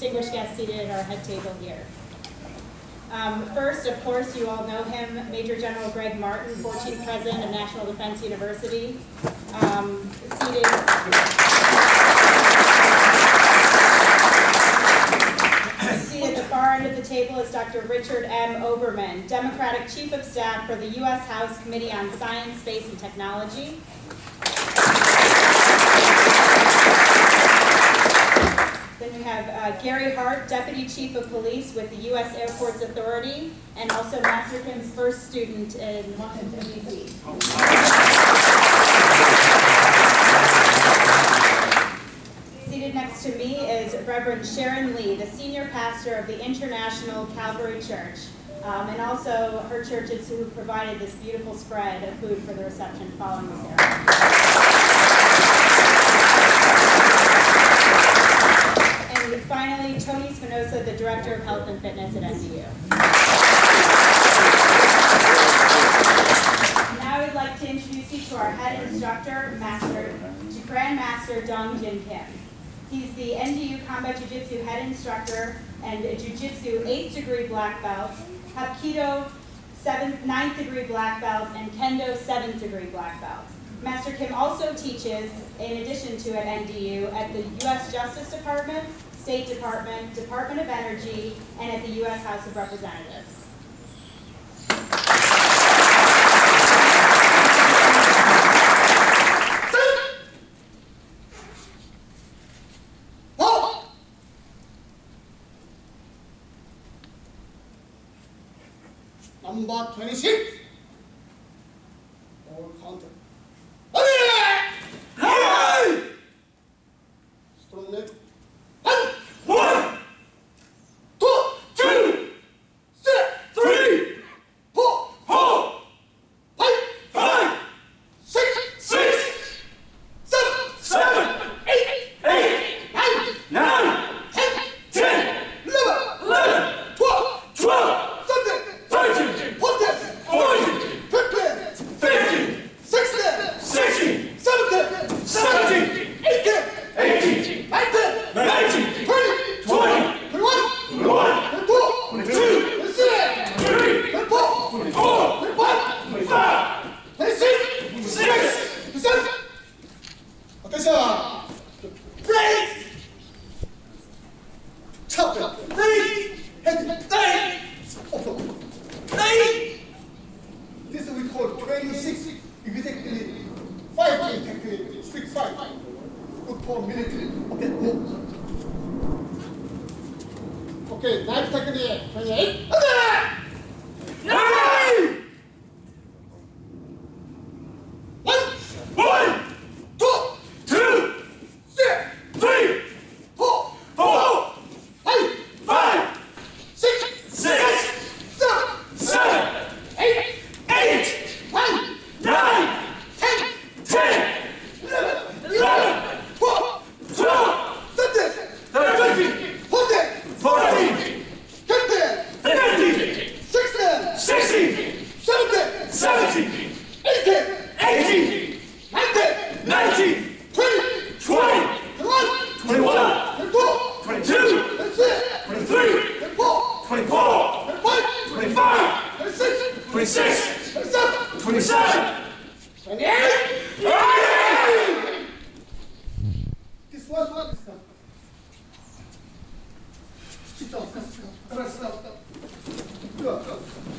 distinguished guests seated at our head table here. Um, first, of course, you all know him, Major General Greg Martin, 14th President of National Defense University. Um, seated seat at the far end of the table is Dr. Richard M. Obermann, Democratic Chief of Staff for the U.S. House Committee on Science, Space, and Technology. We have uh, Gary Hart, Deputy Chief of Police with the U.S. Airports Authority, and also Master Kim's first student in Washington, D.C. Seated next to me is Reverend Sharon Lee, the senior pastor of the International Calvary Church. Um, and also her church is who provided this beautiful spread of food for the reception following the ceremony. And finally, Tony Spinoza, the Director of Health and Fitness at NDU. Now I would like to introduce you to our head instructor, Master, Grand Master Dong Jin Kim. He's the NDU Combat Jiu-Jitsu head instructor and a Jiu-Jitsu 8th degree black belt, Hapkido 7th, 9th degree black belt, and Kendo 7th degree black belt. Master Kim also teaches, in addition to at NDU, at the U.S. Justice Department, State Department, Department of Energy, and at the U.S. House of Representatives. Number 26. では。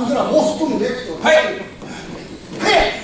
Andra, mostra o negro. Hey! Hey!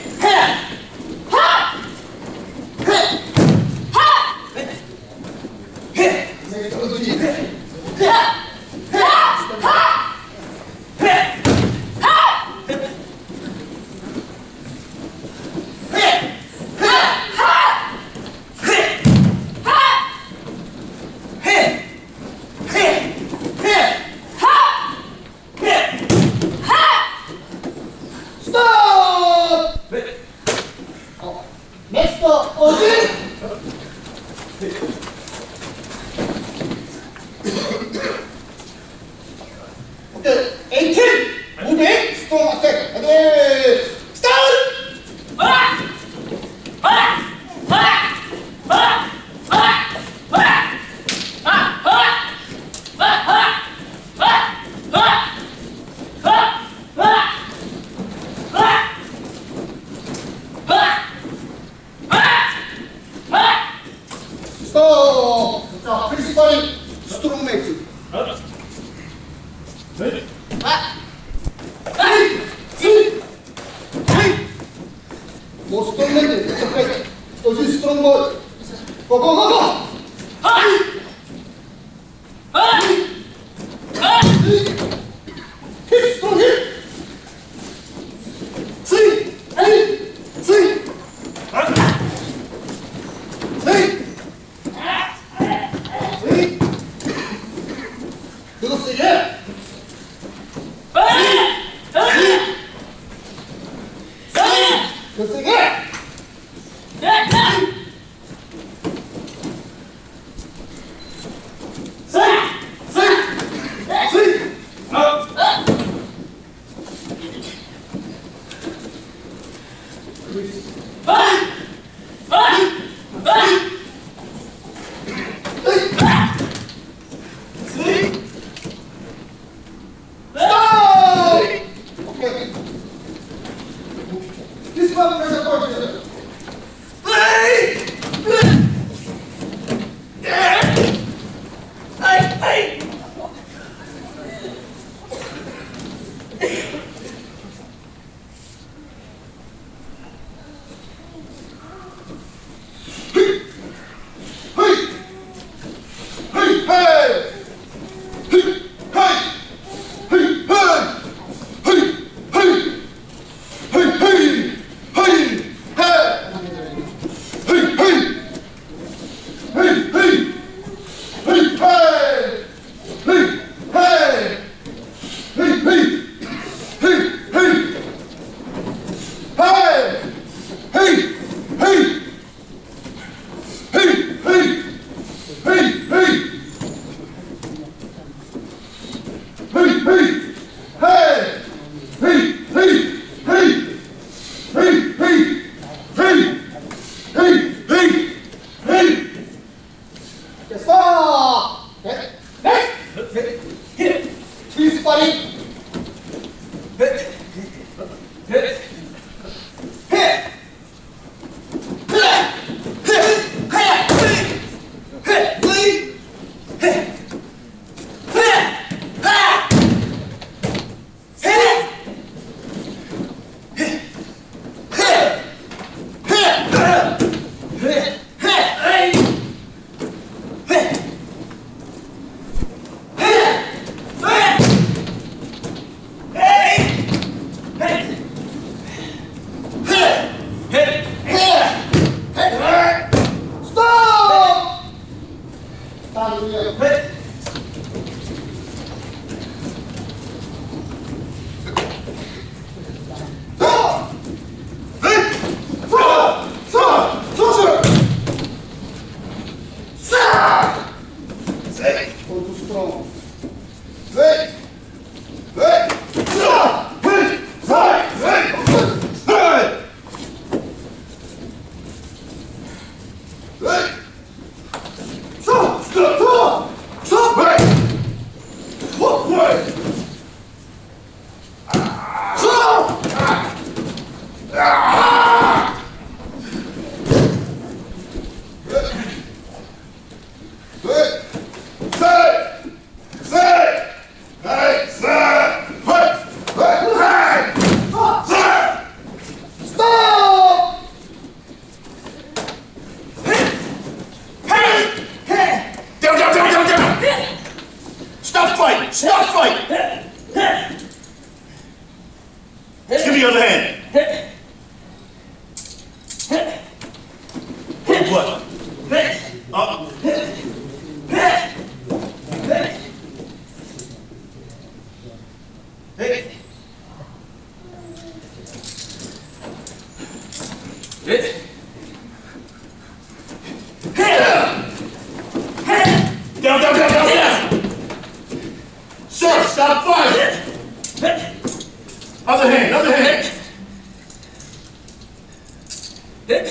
对，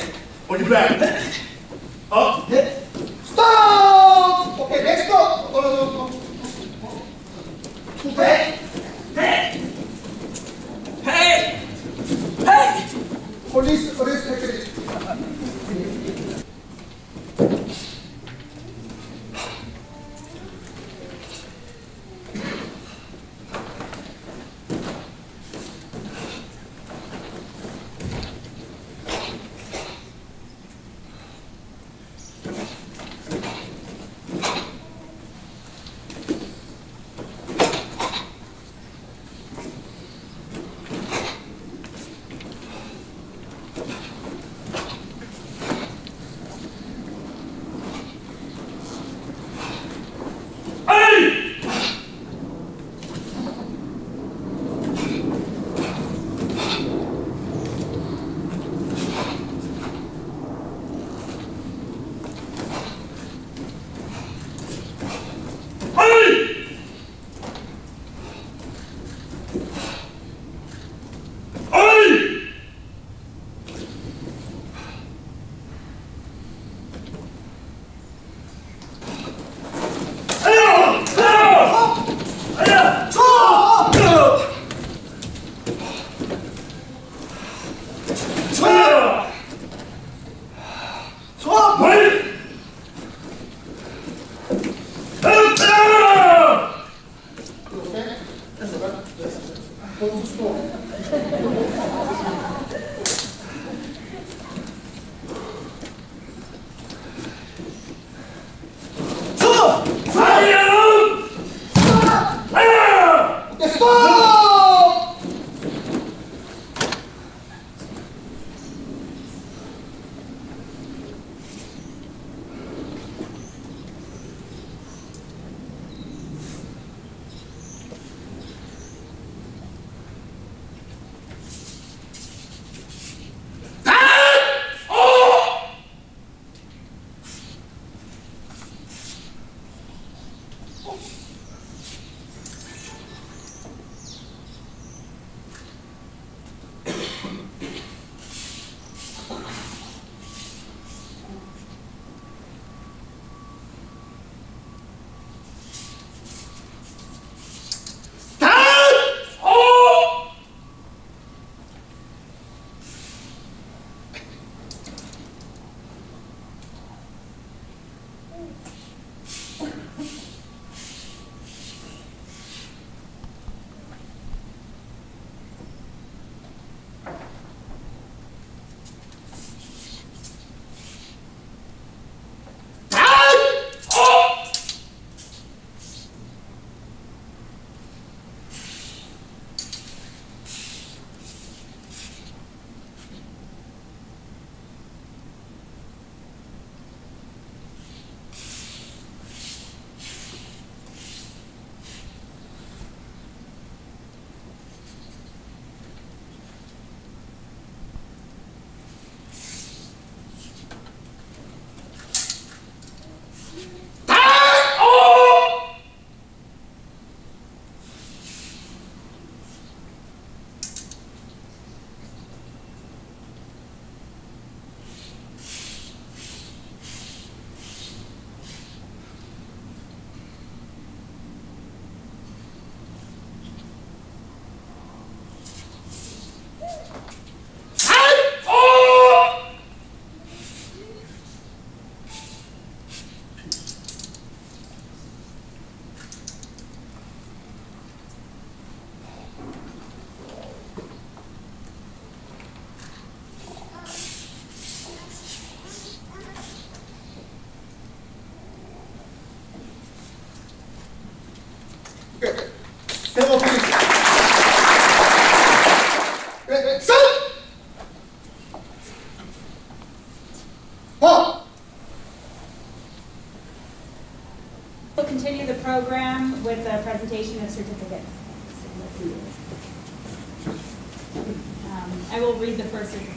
我明白 program with a presentation of certificates. Um, I will read the first certificate.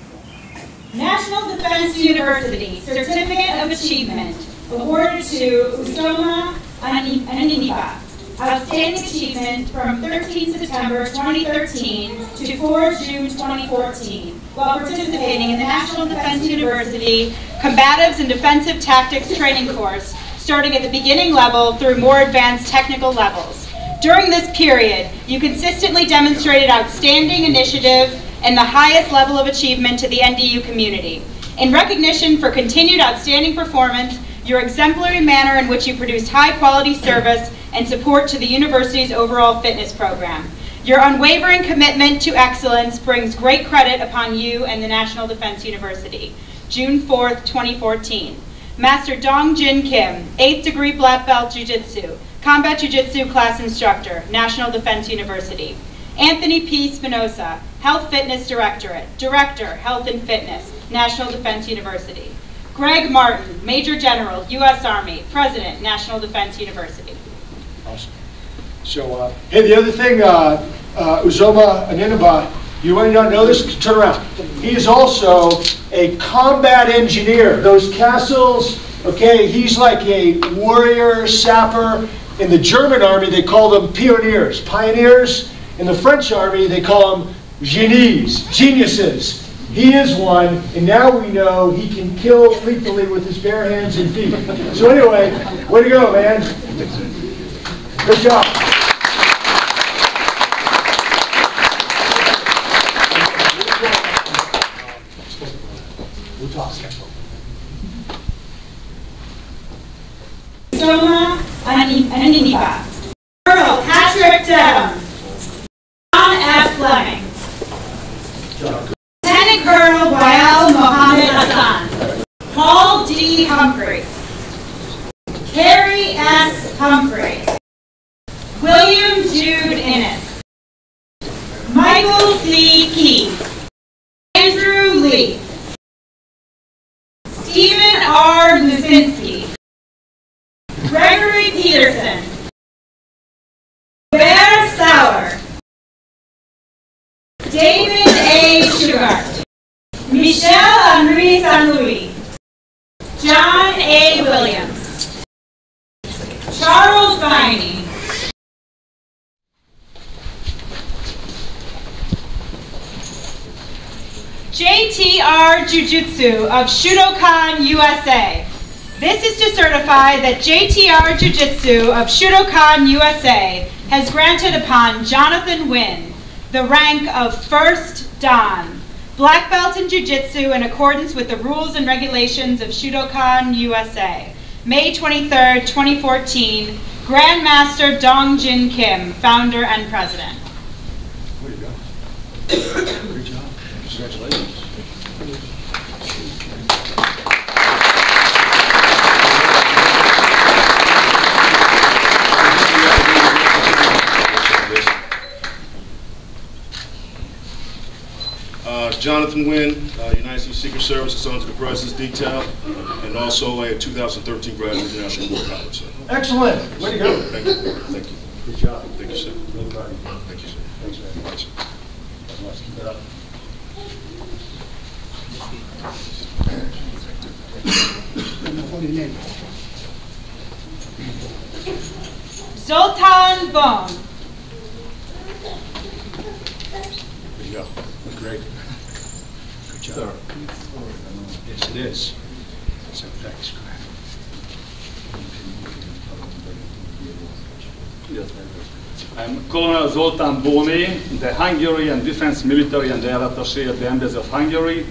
National Defense University Certificate of Achievement awarded to Uzoma Ani- Aniniba. Outstanding achievement from 13 September 2013 to 4 June 2014 while participating in the National Defense University Combatives and Defensive Tactics Training Course starting at the beginning level through more advanced technical levels. During this period, you consistently demonstrated outstanding initiative and the highest level of achievement to the NDU community. In recognition for continued outstanding performance, your exemplary manner in which you produced high-quality service and support to the university's overall fitness program. Your unwavering commitment to excellence brings great credit upon you and the National Defense University. June 4th, 2014. Master Dong Jin Kim, 8th degree black belt Jiu-Jitsu, Combat Jiu-Jitsu class instructor, National Defense University. Anthony P. Spinoza, Health Fitness Directorate, Director, Health and Fitness, National Defense University. Greg Martin, Major General, U.S. Army, President, National Defense University. Awesome. So, uh, hey, the other thing, uh, uh, Uzoma Aninaba, you might not know this, turn around. He is also a combat engineer. Those castles, okay, he's like a warrior, sapper. In the German army, they call them pioneers, pioneers. In the French army, they call them genies, geniuses. He is one, and now we know he can kill lethally with his bare hands and feet. So anyway, way to go, man. Good job. We'll talk. Soma Ani- Aniniba. Colonel Patrick Dedham. John F. Fleming. Lieutenant Colonel Wael Mohammed Hassan. Paul D. Humphrey. Carrie S. Humphrey. William Jude Innes. Michael C. Keith. Andrew Lee. Stephen R. Luzinski. Gregory Peterson. Henri St. John A. Williams. Charles Viney. JTR Jiu-Jitsu of Shudokan USA. This is to certify that JTR Jiu-Jitsu of Shudokan USA has granted upon Jonathan Wynn the rank of First Dan, black belt in Jiu-Jitsu in accordance with the rules and regulations of Shudokan USA. May 23, 2014, Grandmaster Dong Jin Kim, founder and president. Way to go. Great job. Congratulations. Jonathan Wynn, uh, United States Secret Service, assigned to the President's Detail, and also a 2013 graduate of the National War College, sir. Excellent. Way to go. Thank you, thank you, Good job. thank you, sir. Really proud of. Thank you, sir. Thanks, man. Thank you, sir. Let's keep it up. Zoltan Bone. There you go. Great. Job. Yes, it is. I'm Colonel Zoltán Bóni, the Hungarian Defense Military and Air Attaché at the Embassy of Hungary.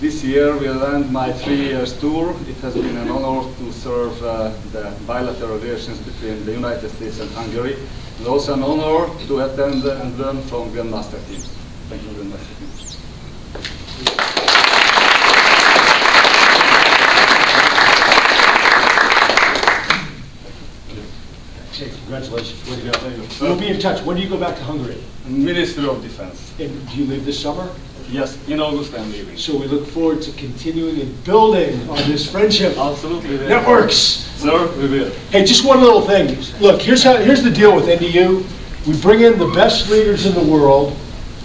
This year will end my three years tour. It has been an honor to serve uh, the bilateral relations between the United States and Hungary, and also an honor to attend and learn from Grandmaster Kim's. Thank you very much. Hey, congratulations. Way to go. We'll be in touch. When do you go back to Hungary? Ministry of Defense. And do you leave this summer? Yes, in August I'm leaving. So we look forward to continuing and building on this friendship. Absolutely. Networks. Sir, we will. Hey, just one little thing. Look, here's how, here's the deal with NDU. We bring in the best leaders in the world.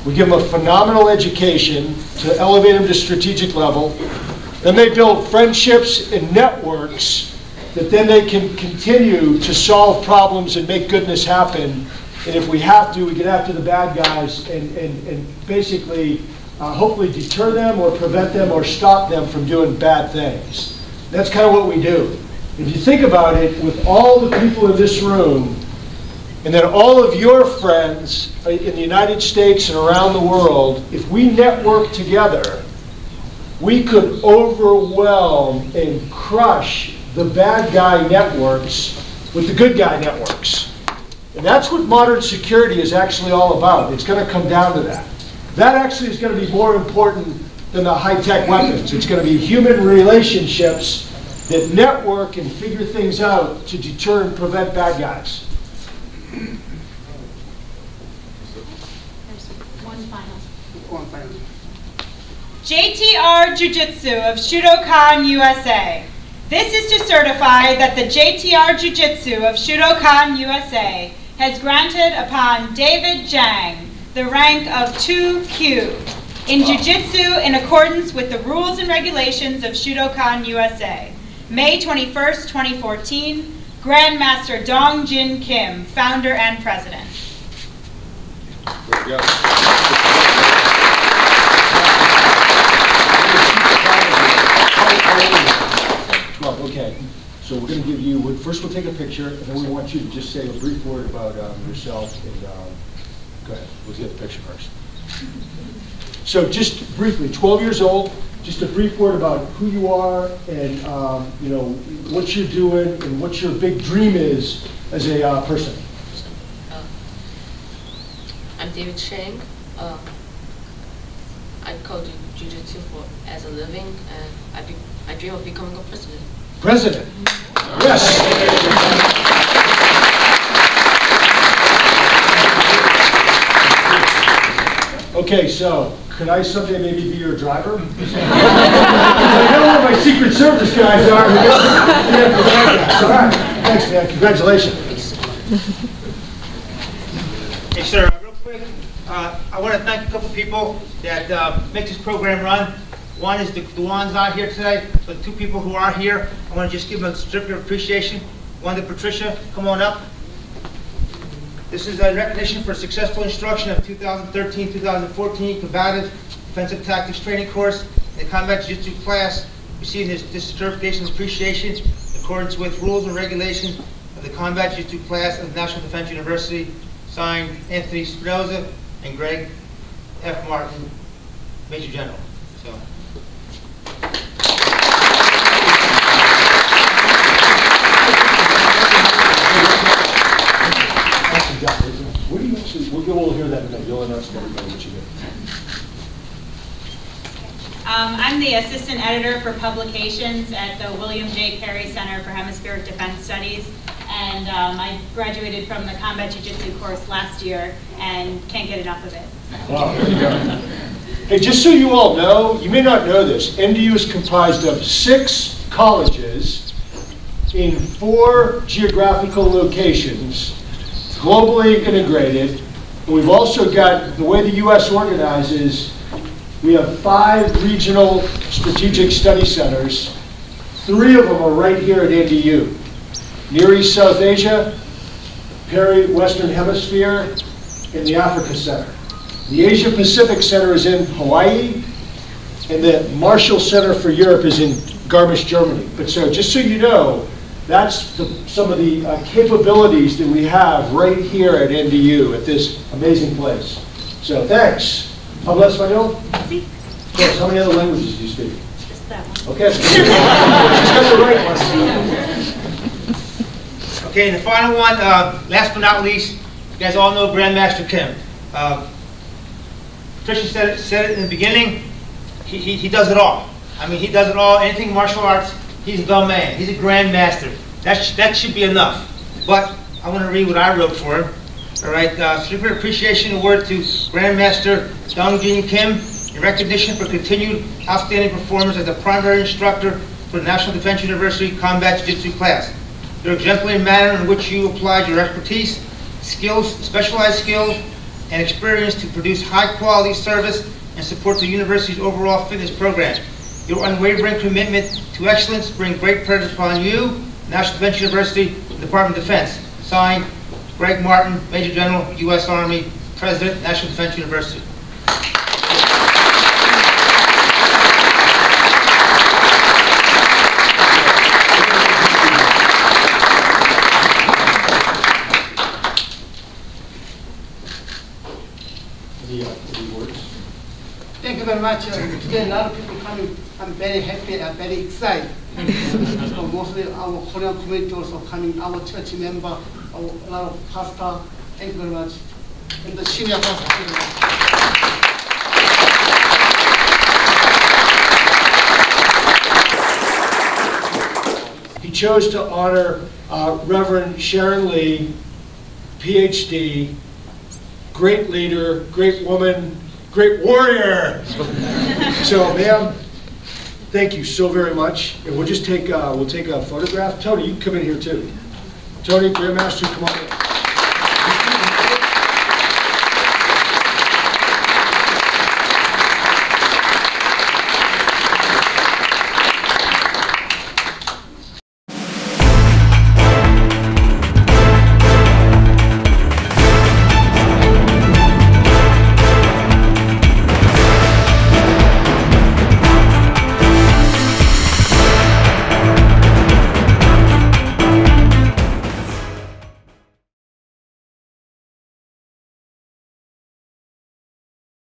We give them a phenomenal education to elevate them to strategic level. Then they build friendships and networks that then they can continue to solve problems and make goodness happen. And if we have to, we get after the bad guys and, and, and basically, uh, hopefully deter them or prevent them or stop them from doing bad things. That's kind of what we do. If you think about it, with all the people in this room, and then all of your friends uh, in the United States and around the world, if we network together, we could overwhelm and crush the bad guy networks with the good guy networks. And that's what modern security is actually all about. It's going to come down to that. That actually is going to be more important than the high-tech weapons. It's going to be human relationships that network and figure things out to deter and prevent bad guys. One final. One final. JTR Jiu-Jitsu of Shudokan USA. This is to certify that the JTR Jiu-Jitsu of Shudokan USA has granted upon David Jang the rank of 2 kyu in Jiu-Jitsu in accordance with the rules and regulations of Shudokan USA. May 21st, 2014, Grandmaster Dong Jin Kim, founder and president. Twelve, okay. So we're going to give you, first we'll take a picture, and then we want you to just say a brief word about um, yourself, and, um, go ahead, we'll get the picture first. So just briefly, 12 years old, just a brief word about who you are, and, um, you know, what you're doing, and what your big dream is as a uh, person. I'm David Chang. Um, I coach Jiu-Jitsu for as a living, and I, be, I dream of becoming a president. President. Yes. Okay, so could I someday maybe be your driver? I know where my Secret Service guys are. All right. Thanks, man. Congratulations. Hey, sir, real quick, uh, I want to thank a couple people that uh, make this program run. One is the the ones not here today, but two people who are here, I want to just give them a certificate of appreciation. One to Patricia, come on up. This is a recognition for successful instruction of 2013-2014 combative defensive tactics training course in the combat jiu-jitsu class, receiving this this certification of appreciation in accordance with rules and regulations of the combat jiu-jitsu class of National Defense University, signed Anthony Spinoza and Greg F. Martin, Major General. So, Awesome job. What do you actually, we'll we'll hear that in a minute. You'll announce to everybody what you. Um, I'm the assistant editor for publications at the William J. Perry Center for Hemispheric Defense Studies. And um, I graduated from the combat jiu-jitsu course last year and can't get enough of it. Wow, there you go. Hey, just so you all know, you may not know this, NDU is comprised of six colleges in four geographical locations, globally integrated. We've also got, the way the U.S. organizes, we have five regional strategic study centers. Three of them are right here at NDU. Near East South Asia, Perry Western Hemisphere, and the Africa Center. The Asia Pacific Center is in Hawaii, and the Marshall Center for Europe is in Garmisch, Germany. But so, just so you know, that's the, some of the uh, capabilities that we have right here at NDU, at this amazing place. So, thanks. Habla español? Sí, Of course, how many other languages do you speak? just that one. Okay. She's got the right one. okay, and the final one, uh, last but not least, you guys all know Grandmaster Kim. Uh, Patricia said it, said it in the beginning, he, he, he does it all. I mean, he does it all, anything martial arts, he's the man, he's a grandmaster. That, sh- that should be enough. But I want to read what I wrote for him. All right, uh, super appreciation award to Grandmaster Dong Jin Kim in recognition for continued outstanding performance as a primary instructor for the National Defense University Combat Jiu-Jitsu class. Your exemplary manner in which you applied your expertise, skills, specialized skills, and experience to produce high-quality service and support the university's overall fitness program. Your unwavering commitment to excellence bring great credit upon you, National Defense University, Department of Defense. Signed, Greg Martin, Major General, U.S. Army, President, National Defense University. Any, uh, any words? Thank you very much. Uh, Today, a lot of people coming. I'm very happy and very excited. So Mostly our Korean community also coming, our church member, our- a lot of pastor. Thank you very much. And the senior pastor. He chose to honor uh, Reverend Sharon Lee, PhD, great leader, great woman, great warrior. So, ma'am, thank you so very much. And we'll just take, uh, we'll take a photograph. Tony, you can come in here too. Tony, Grandmaster, come on in.